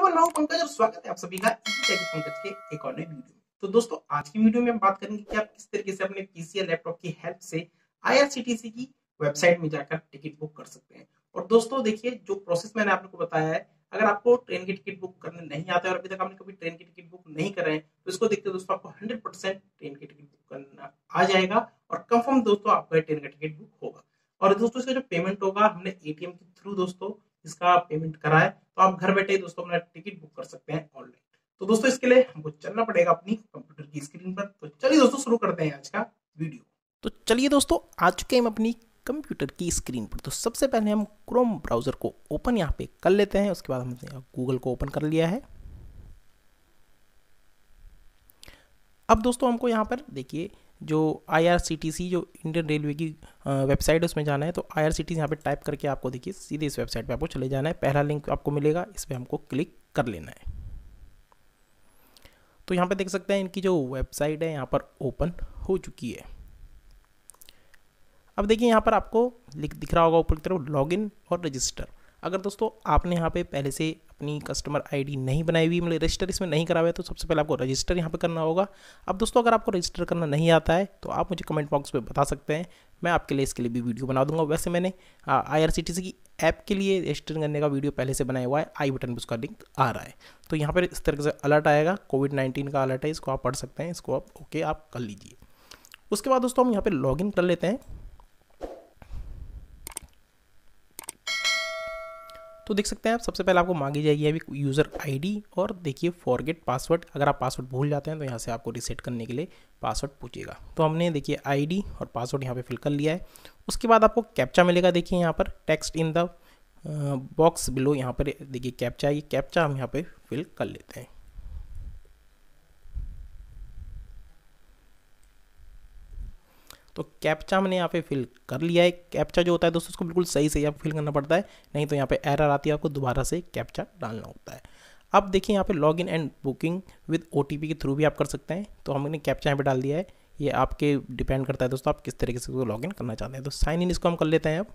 पंकज और स्वागत है आप सभी का पंकज के एक और नए वीडियो तो दोस्तों, आज की वीडियो में हम बात करेंगे कि आप किस तरीके से अपने लैपटॉप की हेल्प से आईआरसीटीसी की वेबसाइट में जाकर टिकट बुक कर सकते हैं। और दोस्तों, देखिए, जो प्रोसेस मैंने आपको बताया है, अगर आपको ट्रेन की टिकट बुक करने नहीं आता है और अभी तक आपने कभी ट्रेन की टिकट बुक नहीं करे हैं तो इसको देखते दोस्तों, आपको हंड्रेड ट्रेन की टिकट बुक करना आ जाएगा और कंफर्म दोस्तों, आपका ट्रेन का टिकट बुक होगा। और दोस्तों, इसका जो पेमेंट होगा, हमने एटीएम के थ्रू दोस्तों इसका पेमेंट कराए तो आप घर बैठे दोस्तों अपना टिकट बुक कर सकते हैं ऑनलाइन तो दोस्तों इसके लिए हमको चलना पड़ेगा अपनी कंप्यूटर की स्क्रीन पर। तो चलिए दोस्तों शुरू करते हैं आज का वीडियो तो चलिए दोस्तों, आ चुके हैं हम अपनी कंप्यूटर की स्क्रीन पर। तो सबसे पहले हम क्रोम ब्राउज़र को ओपन यहाँ पे कर लेते हैं। उसके बाद हमने गूगल को ओपन कर लिया है। अब दोस्तों हमको यहाँ पर देखिए जो आई जो इंडियन रेलवे की वेबसाइट है, उसमें जाना है तो आई आर यहाँ पर टाइप करके आपको देखिए, सीधे इस वेबसाइट पे आपको चले जाना है। पहला लिंक आपको मिलेगा, इस पर हमको क्लिक कर लेना है। तो यहाँ पे देख सकते हैं, इनकी जो वेबसाइट है, यहाँ पर ओपन हो चुकी है। अब देखिए, यहाँ पर आपको दिख रहा होगा ऊपर की तरफ़ लॉगिन और रजिस्टर अगर दोस्तों आपने यहाँ पे पहले से अपनी कस्टमर आईडी नहीं बनाई हुई मतलब रजिस्टर इसमें नहीं करा हुआ है तो सबसे पहले आपको रजिस्टर यहाँ पे करना होगा। अब दोस्तों अगर आपको रजिस्टर करना नहीं आता है तो आप मुझे कमेंट बॉक्स में बता सकते हैं। मैं आपके लिए इसके लिए भी वीडियो बना दूँगा। वैसे मैंने आई आर की ऐप के लिए रजिस्टर करने का वीडियो पहले से बनाया हुआ है। आई बटन पर उसका लिंक आ रहा है। तो यहाँ पर इस तरीके से अलर्ट आएगा। कोविड नाइन्टीन का अलर्ट है, इसको आप पढ़ सकते हैं। इसको आप ओके आप कर लीजिए। उसके बाद दोस्तों हम यहाँ पर लॉग कर लेते हैं। तो देख सकते हैं आप, सबसे पहले आपको मांगी जाएगी अभी यूज़र आईडी और देखिए फॉरगेट पासवर्ड अगर आप पासवर्ड भूल जाते हैं तो यहाँ से आपको रिसेट करने के लिए पासवर्ड पूछेगा। तो हमने देखिए आईडी और पासवर्ड यहाँ पे फिल कर लिया है। उसके बाद आपको कैप्चा मिलेगा, देखिए यहाँ पर text in the box below यहाँ पर देखिए कैप्चा ये कैप्चा हम यहाँ पर फिल कर लेते हैं। तो कैप्चा हमने यहाँ पे फिल कर लिया है। कैप्चा जो होता है दोस्तों, उसको बिल्कुल सही सही आपको फिल करना पड़ता है। नहीं तो यहाँ पे एरर आती है, आपको दोबारा से कैप्चा डालना होता है। अब देखिए यहाँ पे login and booking with O K through भी आप कर सकते हैं। तो हमने कैप्चा यहाँ पे डाल दिया है। ये आपके डिपेंड करता है दोस्तों, आप किस तरीके से उसको लॉगिन करना चाहते हैं। तो साइन इन इसको हम कर लेते हैं अब।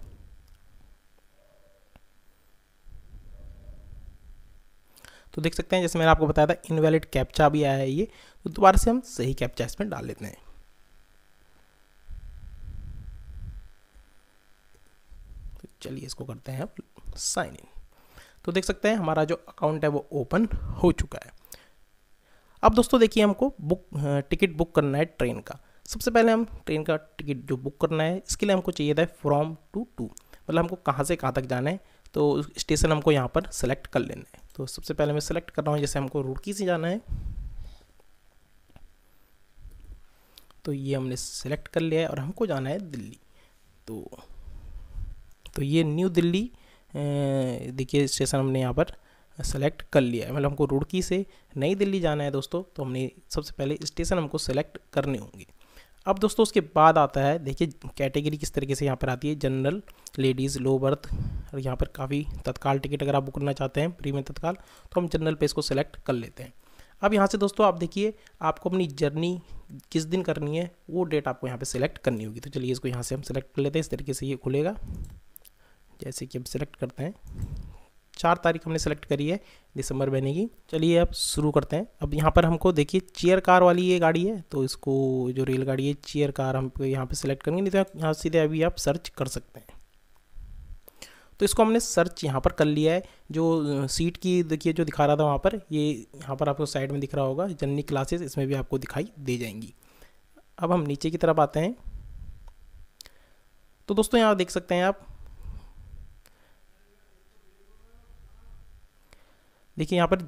तो देख सकते हैं, जैसे मैंने आपको बताया था इनवैलिड कैप्चा भी आया है ये। तो दोबारा से हम सही कैप्चा इसमें डाल लेते हैं। चलिए इसको करते हैं साइन इन तो देख सकते हैं हमारा जो अकाउंट है वो ओपन हो चुका है। अब दोस्तों देखिए हमको बुक टिकट बुक करना है ट्रेन का। सबसे पहले हम ट्रेन का टिकट जो बुक करना है, इसके लिए हमको चाहिए था फ्रॉम टू टू मतलब हमको कहाँ से कहाँ तक जाना है तो स्टेशन हमको यहाँ पर सेलेक्ट कर लेना है। तो सबसे पहले मैं सेलेक्ट कर रहा हूँ, जैसे हमको रुड़की से जाना है। तो ये हमने सेलेक्ट कर लिया है और हमको जाना है दिल्ली। तो तो ये न्यू दिल्ली देखिए स्टेशन हमने यहाँ पर सेलेक्ट कर लिया है। मतलब हमको रुड़की से नई दिल्ली जाना है दोस्तों तो हमने सबसे पहले स्टेशन हमको सेलेक्ट करने होंगे। अब दोस्तों उसके बाद आता है, देखिए कैटेगरी किस तरीके से यहाँ पर आती है। जनरल लेडीज़ लो बर्थ और यहाँ पर काफ़ी तत्काल टिकट अगर आप बुक करना चाहते हैं प्रीमियम तत्काल तो हम जनरल पे इसको सेलेक्ट कर लेते हैं। अब यहाँ से दोस्तों आप देखिए, आपको अपनी जर्नी किस दिन करनी है, वो डेट आपको यहाँ पे सेलेक्ट करनी होगी। तो चलिए इसको यहाँ से हम सेलेक्ट कर लेते हैं, इस तरीके से ये खुलेगा। जैसे कि हम सेलेक्ट करते हैं। चार तारीख हमने सेलेक्ट करी है, दिसंबर महीने की। चलिए अब शुरू करते हैं। अब यहाँ पर हमको देखिए चेयर कार वाली ये गाड़ी है तो इसको जो रेलगाड़ी है चेयर कार हम यहाँ पे सेलेक्ट करेंगे, नहीं तो यहाँ सीधे अभी आप सर्च कर सकते हैं। तो इसको हमने सर्च यहाँ पर कर लिया है। जो सीट की देखिए, जो दिखा रहा था वहाँ पर, ये यहाँ पर आपको साइड में दिख रहा होगा, जननी क्लासेस इसमें भी आपको दिखाई दे जाएँगी। अब हम नीचे की तरफ़ आते हैं। तो दोस्तों, यहाँ देख सकते हैं आप देखिए यहाँ पर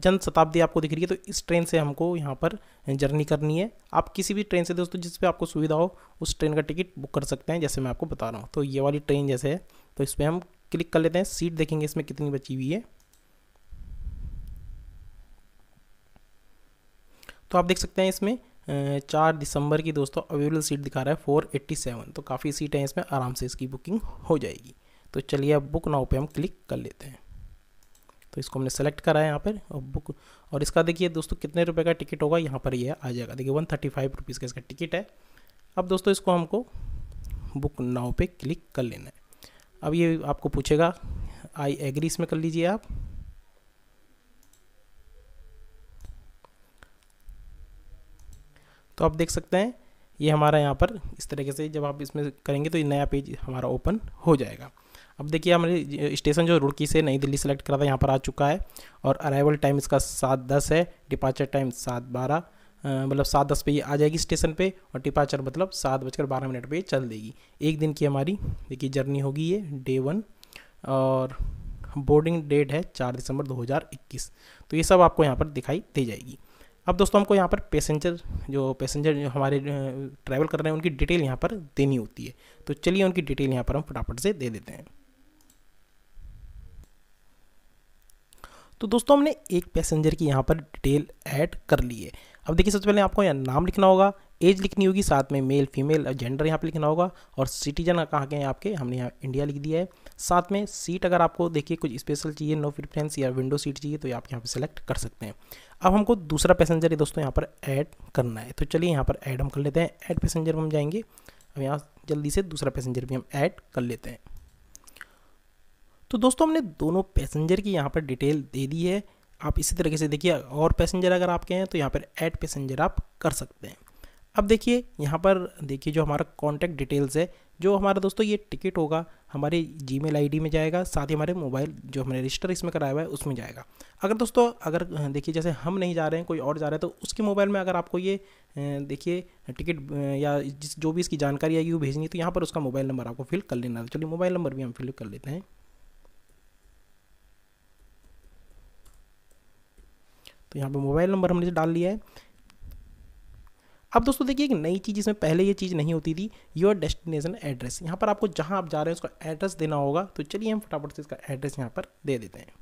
जन शताब्दी आपको दिख रही है तो इस ट्रेन से हमको यहाँ पर जर्नी करनी है। आप किसी भी ट्रेन से दोस्तों, जिस पे आपको सुविधा हो, उस ट्रेन का टिकट बुक कर सकते हैं, जैसे मैं आपको बता रहा हूँ। तो ये वाली ट्रेन जैसे है तो इस पर हम क्लिक कर लेते हैं, सीट देखेंगे इसमें कितनी बची हुई है। तो आप देख सकते हैं इसमें चार दिसंबर की दोस्तों अवेलेबल सीट दिखा रहा है फोर एट्टी सेवन तो काफ़ी सीटें इसमें, आराम से इसकी बुकिंग हो जाएगी। तो चलिए अब बुक नाउ पे हम क्लिक कर लेते हैं। तो इसको हमने सेलेक्ट करा है यहाँ पर, और बुक और इसका देखिए दोस्तों कितने रुपये का टिकट होगा, यहाँ पर ये यह आ जाएगा। देखिए वन थर्टी फाइव रुपीज़ का इसका टिकट है। अब दोस्तों इसको हमको बुक नाव पे क्लिक कर लेना है। अब ये आपको पूछेगा आई एग्री इसमें कर लीजिए आप। तो आप देख सकते हैं, ये हमारा यहाँ पर इस तरीके से जब आप इसमें करेंगे तो ये नया पेज हमारा ओपन हो जाएगा। अब देखिए, हमारे स्टेशन जो रुड़की से नई दिल्ली सेलेक्ट करा था, यहाँ पर आ चुका है और अराइवल टाइम इसका सात दस है डिपार्चर टाइम सात बारह मतलब सात दस पे ये आ जाएगी स्टेशन पे और डिपार्चर मतलब सात बजकर बारह मिनट पे चल देगी। एक दिन की हमारी, देखिए जर्नी होगी ये डे वन और बोर्डिंग डेट है चार दिसंबर 2021 तो ये सब आपको यहाँ पर दिखाई दे जाएगी। अब दोस्तों, हमको यहाँ पर पैसेंजर जो पैसेंजर जो हमारे ट्रैवल कर रहे हैं, उनकी डिटेल यहाँ पर देनी होती है। तो चलिए, उनकी डिटेल यहाँ पर हम फटाफट से दे देते हैं। तो दोस्तों हमने एक पैसेंजर की यहाँ पर डिटेल ऐड कर ली है। अब देखिए सबसे पहले आपको यहाँ नाम लिखना होगा, एज लिखनी होगी, साथ में मेल, फीमेल, जेंडर यहाँ पे लिखना होगा, और सिटीजन कहाँ के हैं आपके, हमने यहाँ इंडिया लिख दिया है। साथ में सीट अगर आपको देखिए कुछ स्पेशल चाहिए, नो प्रिफ्रेंस या विंडो सीट चाहिए तो आप यहाँ पे सेलेक्ट कर सकते हैं। अब हमको दूसरा पैसेंजर है दोस्तों यहाँ पर ऐड करना है। तो चलिए यहाँ पर ऐड हम कर लेते हैं, ऐड पैसेंजर हम जाएँगे। अब यहाँ जल्दी से दूसरा पैसेंजर भी हम ऐड कर लेते हैं। तो दोस्तों हमने दोनों पैसेंजर की यहाँ पर डिटेल दे दी है। आप इसी तरीके से देखिए, और पैसेंजर अगर आपके हैं तो यहाँ पर ऐड पैसेंजर आप कर सकते हैं। अब देखिए, यहाँ पर देखिए जो हमारा कॉन्टैक्ट डिटेल्स है, जो हमारा दोस्तों ये टिकट होगा, हमारे जी मेल में जाएगा, साथ ही हमारे मोबाइल जो हमने रजिस्टर इसमें कराया हुआ है, उसमें जाएगा। अगर दोस्तों, अगर देखिए जैसे हम नहीं जा रहे हैं, कोई और जा रहा है तो उसके मोबाइल में अगर आपको ये देखिए टिकट या जिस, जो भी इसकी जानकारी आएगी वो भेजनी है तो यहाँ पर उसका मोबाइल नंबर आपको फिल कर लेना चलिए मोबाइल नंबर भी हम फिल कर लेते हैं। तो यहाँ पे मोबाइल नंबर हमने डाल लिया है। अब दोस्तों देखिए एक नई चीज़, इसमें पहले ये चीज़ नहीं होती थी योर डेस्टिनेशन एड्रेस यहाँ पर आपको जहाँ आप जा रहे हैं, उसका एड्रेस देना होगा। तो चलिए हम फटाफट से इसका एड्रेस यहाँ पर दे देते हैं।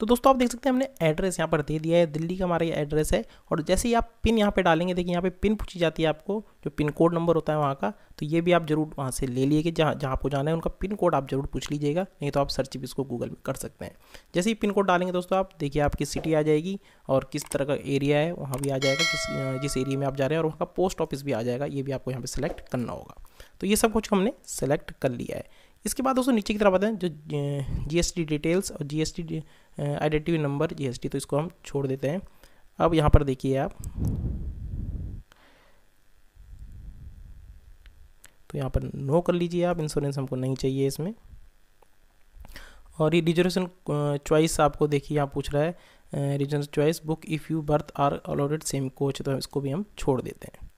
तो दोस्तों, आप देख सकते हैं हमने एड्रेस यहाँ पर दे दिया है। दिल्ली का हमारा ये एड्रेस है। और जैसे ही आप पिन यहाँ पे डालेंगे, देखिए यहाँ पे पिन पूछी जाती है आपको, जो पिन कोड नंबर होता है वहाँ का तो ये भी आप ज़रूर वहाँ से ले लिए कि जहाँ जहाँ आपको जाना है उनका पिन कोड आप ज़रूर पूछ लीजिएगा, नहीं तो आप सर्च भी इसको गूगल में कर सकते हैं। जैसे ही पिन कोड डालेंगे दोस्तों आप, देखिए आपकी सिटी आ जाएगी और किस तरह का एरिया है, वहाँ भी आ जाएगा, किस, जिस एरिया में आप जा रहे हैं और वहाँ का पोस्ट ऑफ़िस भी आ जाएगा। ये भी आपको यहाँ पर सेलेक्ट करना होगा। तो ये सब कुछ हमने सेलेक्ट कर लिया है। इसके बाद दोस्तों नीचे की तरफ़ आते हैं, जो जीएसटी डिटेल्स और जीएसटी आइडेंटिटी नंबर जीएसटी तो इसको हम छोड़ देते हैं। अब यहाँ पर देखिए आप। तो यहाँ पर नो कर लीजिए आप इंश्योरेंस हमको नहीं चाहिए इसमें। और ये रिजर्वेशन चॉइस आपको देखिए, यहाँ पूछ रहा है reservation choice book if you berth are allotted same coach तो इसको भी हम छोड़ देते हैं।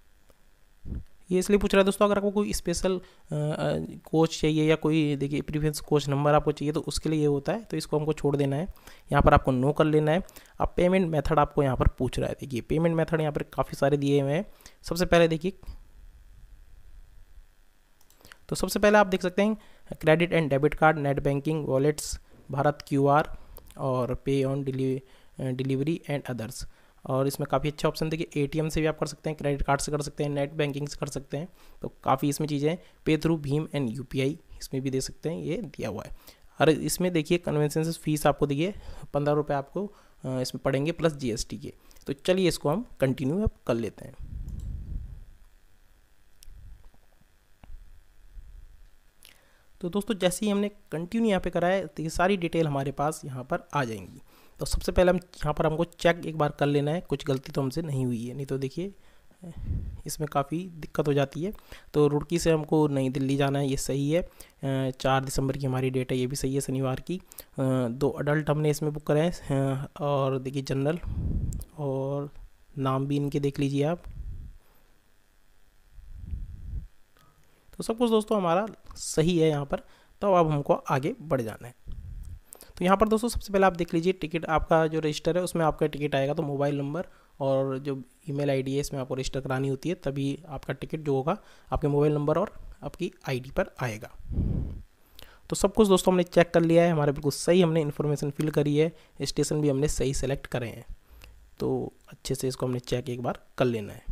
ये इसलिए पूछ रहा है दोस्तों, अगर आपको कोई स्पेशल कोच चाहिए या कोई, देखिए प्रीवियस कोच नंबर आपको चाहिए तो उसके लिए ये होता है तो इसको हमको छोड़ देना है। यहाँ पर आपको नो कर लेना है। अब पेमेंट मेथड आपको यहाँ पर पूछ रहा है, देखिए पेमेंट मेथड यहाँ पर काफ़ी सारे दिए हुए हैं। सबसे पहले देखिए तो सबसे पहले आप देख सकते हैं credit and debit card net banking wallets Bharat QR और pay on delivery and others और इसमें काफ़ी अच्छे ऑप्शन देखिए एटीएम से भी आप कर सकते हैं क्रेडिट कार्ड से कर सकते हैं नेट बैंकिंग से कर सकते हैं। तो काफ़ी इसमें चीज़ें पे थ्रू भीम एंड यूपीआई इसमें भी दे सकते हैं, ये दिया हुआ है। और इसमें देखिए कन्वेंशन फ़ीस आपको देखिए, पंद्रह रुपये आपको इसमें पड़ेंगे प्लस जीएसटी के। तो चलिए इसको हम कंटिन्यू अब कर लेते हैं। तो दोस्तों जैसे ही हमने कंटिन्यू यहाँ पे कराया तो ये सारी डिटेल हमारे पास यहाँ पर आ जाएँगी। तो सबसे पहले हम यहाँ पर हमको चेक एक बार कर लेना है, कुछ गलती तो हमसे नहीं हुई है। नहीं तो देखिए, इसमें काफ़ी दिक्कत हो जाती है। तो रुड़की से हमको नई दिल्ली जाना है, ये सही है। चार दिसंबर की हमारी डेट है, ये भी सही है शनिवार की। दो अडल्ट हमने इसमें बुक कराए हैं और देखिए जनरल और नाम भी इनके देख लीजिए आप। तो सब कुछ दोस्तों हमारा सही है यहाँ पर तो अब हमको आगे बढ़ जाना है। तो यहाँ पर दोस्तों सबसे पहले आप देख लीजिए टिकट आपका जो रजिस्टर है, उसमें आपका टिकट आएगा तो मोबाइल नंबर और जो ईमेल आईडी है, इसमें आपको रजिस्टर करानी होती है, तभी आपका टिकट जो होगा, आपके मोबाइल नंबर और आपकी आईडी पर आएगा। तो सब कुछ दोस्तों हमने चेक कर लिया है, हमारे बिल्कुल सही हमने इन्फॉर्मेशन फिल करी है, स्टेशन भी हमने सही सेलेक्ट करे हैं। तो अच्छे से इसको हमने चेक एक बार कर लेना है।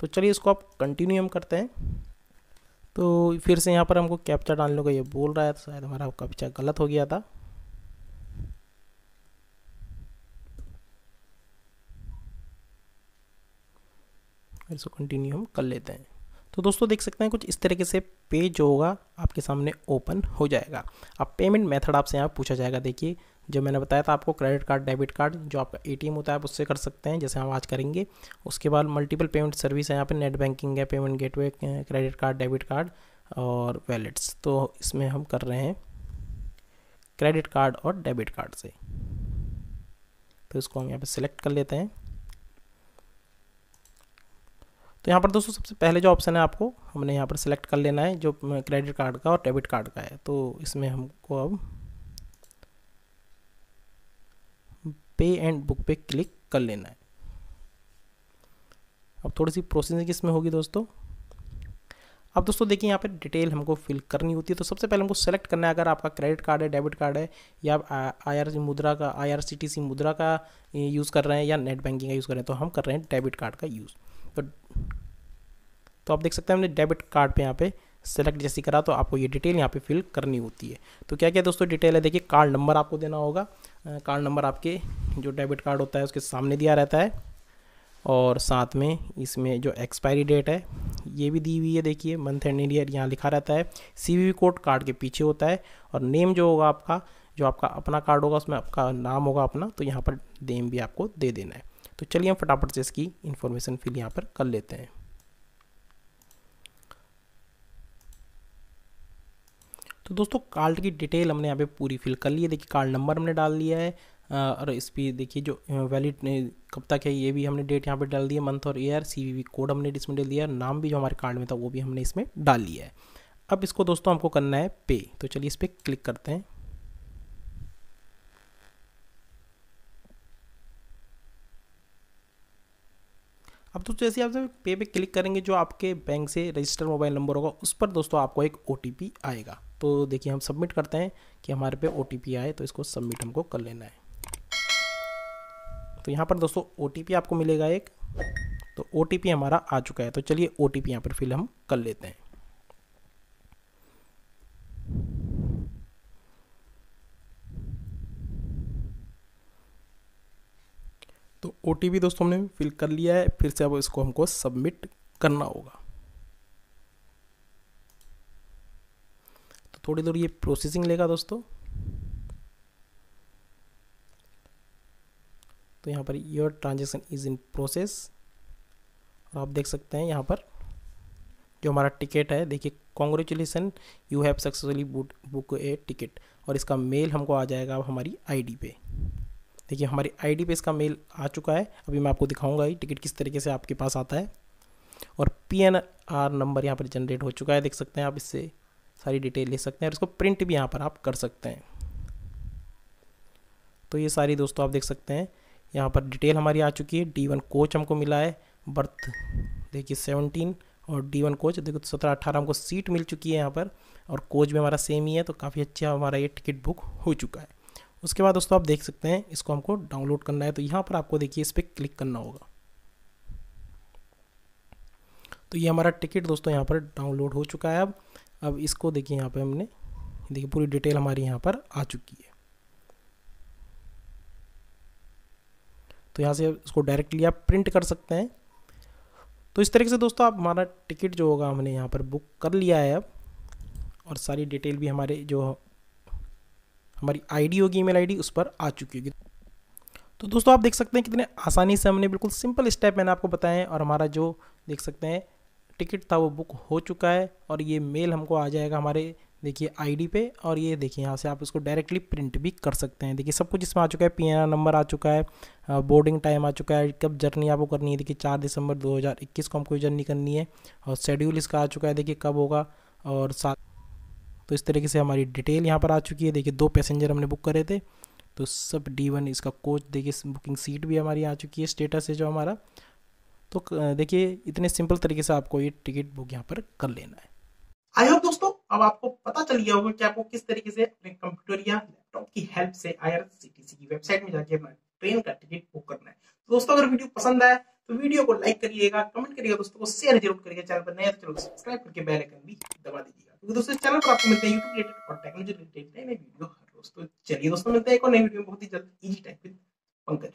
तो चलिए इसको आप कंटिन्यू हम करते हैं। तो फिर से यहाँ पर हमको कैप्चा डालने को ये बोल रहा है तो शायद हमारा कैप्चा गलत हो गया था। इसको कंटिन्यू हम कर लेते हैं। तो दोस्तों देख सकते हैं कुछ इस तरीके से पेज जो होगा आपके सामने ओपन हो जाएगा। अब पेमेंट मेथड आपसे यहाँ पूछा जाएगा, देखिए। जो मैंने बताया था आपको क्रेडिट कार्ड डेबिट कार्ड जो आपका एटीएम होता है, आप उससे कर सकते हैं, जैसे हम आज करेंगे। उसके बाद मल्टीपल पेमेंट सर्विस है यहाँ पे नेट बैंकिंग है payment gateway credit card debit card और वैलेट्स तो इसमें हम कर रहे हैं क्रेडिट कार्ड और डेबिट कार्ड से। तो इसको हम यहाँ पर सिलेक्ट कर लेते हैं। तो यहाँ पर दोस्तों, सबसे पहले जो ऑप्शन है आपको, हमने यहाँ पर सिलेक्ट कर लेना है, जो क्रेडिट कार्ड का और डेबिट कार्ड का है। तो इसमें हमको अब पे एंड बुक पे क्लिक कर लेना है। अब थोड़ी सी प्रोसेसिंग इसमें होगी दोस्तों। अब दोस्तों देखिए यहाँ पे डिटेल हमको फिल करनी होती है तो सबसे पहले हमको सेलेक्ट करना है। अगर आपका क्रेडिट कार्ड है, डेबिट कार्ड है, या आई आर मुद्रा का आई सी टी सी मुद्रा का यूज़ कर रहे हैं, या नेट बैंकिंग का यूज़ कर रहे हैं तो हम कर रहे हैं डेबिट कार्ड का यूज़। तो तो आप देख सकते हैं हमने डेबिट कार्ड पे यहाँ पे सेलेक्ट जैसी करा तो आपको ये डिटेल यहाँ पे फिल करनी होती है। तो क्या क्या दोस्तों डिटेल है? देखिए कार्ड नंबर आपको देना होगा कार्ड नंबर आपके, जो डेबिट कार्ड होता है उसके सामने दिया रहता है। और साथ में इसमें जो एक्सपायरी डेट है, ये भी दी हुई है, देखिए मंथ एंड ईयर यहाँ लिखा रहता है। सी कोड कार्ड के पीछे होता है और नेम जो होगा आपका, जो आपका अपना कार्ड होगा, उसमें आपका नाम होगा अपना तो यहाँ पर नेम भी आपको दे देना है। तो चलिए हम फटाफट से इसकी इन्फॉर्मेशन फिल यहाँ पर कर लेते हैं। तो दोस्तों कार्ड की डिटेल हमने यहाँ पे पूरी फिल कर ली है। देखिए कार्ड नंबर हमने डाल लिया है और इस पर देखिए जो वैलिड कब तक है, ये भी हमने डेट यहाँ पे डाल दिया मंथ और ईयर सी कोड हमने इसमें डाल दिया, नाम भी जो हमारे कार्ड में था, वो भी हमने इसमें डाल लिया है। अब इसको दोस्तों हमको करना है पे तो चलिए इस पर क्लिक करते हैं। अब दोस्तों, जैसे आप जब पे पे क्लिक करेंगे, जो आपके बैंक से रजिस्टर मोबाइल नंबर होगा, उस पर दोस्तों आपको एक ओटीपी आएगा। तो देखिए, हम सबमिट करते हैं कि हमारे पे ओटीपी आए तो इसको सबमिट हमको कर लेना है। तो यहाँ पर दोस्तों ओटीपी आपको मिलेगा एक। तो ओटीपी हमारा आ चुका है। तो चलिए ओ टी यहाँ पर फिल हम कर लेते हैं। तो ओटीपी दोस्तों हमने फिल कर लिया है। फिर से अब इसको हमको सबमिट करना होगा। थोड़ी देर ये प्रोसेसिंग लेगा दोस्तों। तो यहाँ पर your transaction is in process और आप देख सकते हैं यहाँ पर जो हमारा टिकट है, देखिए congratulation you have successfully book a ticket और इसका मेल हमको आ जाएगा अब हमारी आईडी पे। देखिए, हमारी आईडी पे इसका मेल आ चुका है। अभी मैं आपको दिखाऊँगा ये टिकट किस तरीके से आपके पास आता है। और पी एन आर नंबर यहाँ पर जनरेट हो चुका है, देख सकते हैं आप इससे। सारी डिटेल ले सकते हैं और इसको प्रिंट भी यहाँ पर आप कर सकते हैं। तो ये सारी दोस्तों आप देख सकते हैं। यहाँ पर डिटेल हमारी आ चुकी है। डी वन कोच हमको मिला है। बर्थ देखिए सेवनटीन और डी वन कोच देखो सत्रह अट्ठारह हमको सीट मिल चुकी है यहाँ पर और कोच भी हमारा सेम ही है तो काफ़ी अच्छा हमारा ये टिकट बुक हो चुका है। उसके बाद दोस्तों आप देख सकते हैं, इसको हमको डाउनलोड करना है तो यहाँ पर आपको देखिए इस पर क्लिक करना होगा। तो ये हमारा टिकट दोस्तों यहाँ पर डाउनलोड हो चुका है अब। अब इसको देखिए यहाँ पे हमने, देखिए पूरी डिटेल हमारी यहाँ पर आ चुकी है। तो यहाँ से इसको डायरेक्टली आप प्रिंट कर सकते हैं। तो इस तरीके से दोस्तों आप हमारा टिकट जो होगा हमने यहाँ पर बुक कर लिया है अब, और सारी डिटेल भी हमारे जो हमारी आईडी होगी, ईमेल आईडी, उस पर आ चुकी होगी। तो दोस्तों आप देख सकते हैं कितने आसानी से हमने बिल्कुल सिंपल स्टेप मैंने आपको बताए और हमारा जो देख सकते हैं टिकट था वो बुक हो चुका है और ये मेल हमको आ जाएगा हमारे, देखिए आईडी पे और ये देखिए यहाँ से आप इसको डायरेक्टली प्रिंट भी कर सकते हैं। देखिए, सब कुछ इसमें आ चुका है पीएनआर नंबर आ चुका है बोर्डिंग टाइम आ चुका है, कब जर्नी आपको करनी है। देखिए, चार दिसंबर 2021 को हमको जर्नी करनी है और शेड्यूल इसका आ चुका है, देखिए, कब होगा और साथ तो इस तरीके से हमारी डिटेल यहाँ पर आ चुकी है। देखिए, दो पैसेंजर हमने बुक करे थे तो सब डी इसका कोच देखिए बुकिंग सीट भी हमारी आ चुकी है स्टेटस है जो हमारा। तो देखिए, इतने सिंपल तरीके से आपको ये टिकट बुक यहाँ पर कर लेना है। आई होप दोस्तों, अब आपको पता चल गया होगा कि आपको किस तरीके से अपने कंप्यूटर या लैपटॉप की हेल्प से आईआरसीटीसी की वेबसाइट में जाके अपना ट्रेन का टिकट बुक करना है। तो दोस्तों, अगर वीडियो पसंद आए तो वीडियो को लाइक करिएगा कमेंट करिएगा, दोस्तों को शेयर ज़रूर करिएगा, चैनल पर नया तो चलो सब्सक्राइब करके बेल आइकन भी दबा दीजिएगा। क्योंकि दोस्तों चैनल पर आपको मिलते हैं यूट्यूब रिलेटेड और टेक्नोलॉजी रिलेटेड नए नए वीडियो हर रोज। तो चलिए दोस्तों, मिलते हैं एक और नई वीडियो में, बहुत ही जल्द इजी टाइप विद पंकज।